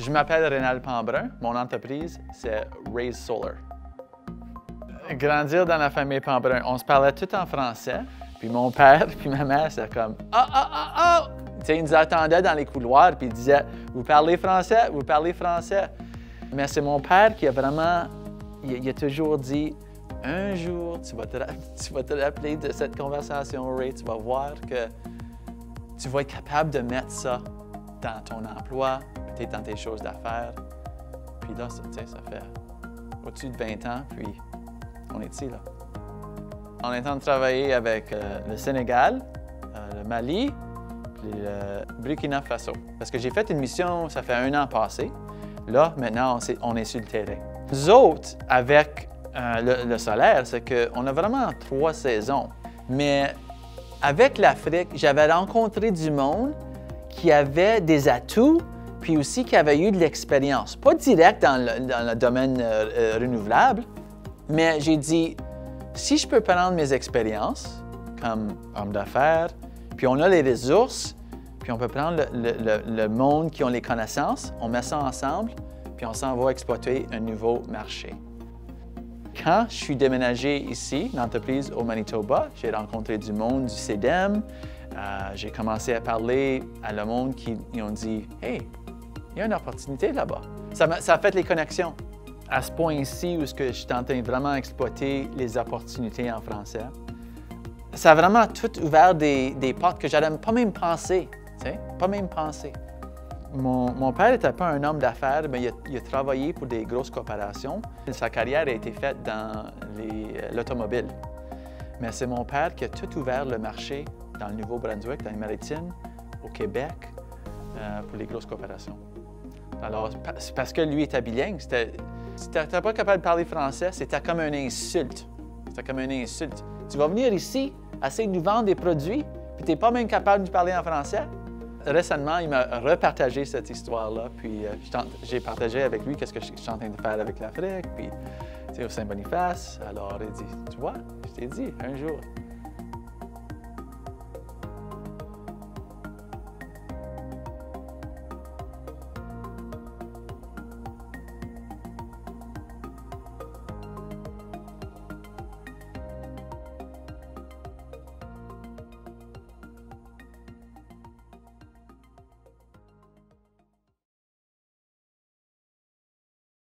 Je m'appelle Rénal Pambrun. Mon entreprise, c'est Raise Solar. Grandir dans la famille Pambrun, on se parlait tout en français. Puis mon père puis ma mère, c'était comme « Ah, ah, ah, ah! » Tu sais, ils nous attendaient dans les couloirs puis ils disaient « Vous parlez français? Vous parlez français? » Mais c'est mon père qui a vraiment, il, a toujours dit « Un jour, tu vas, te, tu vas te rappeler de cette conversation, Ray, tu vas voir que tu vas être capable de mettre ça dans ton emploi, peut-être dans tes choses d'affaires. Puis là, ça, fait au-dessus de 20 ans, puis on est ici, là. On est en train de travailler avec euh, le Sénégal, euh, le Mali, puis le Burkina Faso. Parce que j'ai fait une mission, ça fait un an passé. Là, maintenant, on, est, sur le terrain. Nous autres, avec euh, le, solaire, c'est qu'on a vraiment trois saisons. Mais avec l'Afrique, j'avais rencontré du monde qui avait des atouts, puis aussi qui avait eu de l'expérience. Pas direct dans le, domaine renouvelable, mais j'ai dit, si je peux prendre mes expériences comme homme d'affaires, puis on a les ressources, puis on peut prendre le, monde qui ont les connaissances, on met ça ensemble, puis on s'en va exploiter un nouveau marché. Quand je suis déménagé ici, l'entreprise au Manitoba, j'ai rencontré du monde du CEDEM, euh, j'ai commencé à parler à le monde qui ont dit « Hey, il y a une opportunité là-bas. » Ça, a fait les connexions à ce point-ci où je suis en train de vraiment exploiter les opportunités en français, ça a vraiment tout ouvert des, portes que j'avais pas même pensé, pas même pensé. Mon, père n'était pas un homme d'affaires, mais il a, travaillé pour des grosses corporations. Sa carrière a été faite dans euh, l'automobile. Mais c'est mon père qui a tout ouvert le marché dans le Nouveau-Brunswick, dans les maritimes, au Québec, euh, pour les grosses corporations. Alors, c'est parce que lui était bilingue, si tu n'étais pas capable de parler français, c'était comme une insulte. C'était comme une insulte. Tu vas venir ici, essayer de nous vendre des produits, puis tu n'es pas même capable de parler en français. Récemment, il m'a repartagé cette histoire-là, puis euh, j'ai partagé avec lui qu'est-ce que je suis en train de faire avec l'Afrique, puis au Saint-Boniface. Alors, il dit, tu vois, je t'ai dit, un jour,